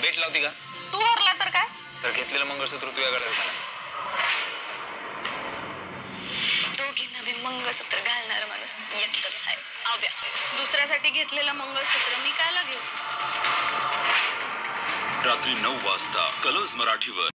बेट लावती का? तू हरला तर काय? तर घेतलेलं मंगळसूत्र तुझ्या गळ्यात दोघी नवीन मंगळसूत्र घालणार माणूस. येतच आहे. दुसऱ्यासाठी घेतलेलं मंगळसूत्र मी कायला घेऊ? रात्री नऊ वाजता कलर्स मराठीवर.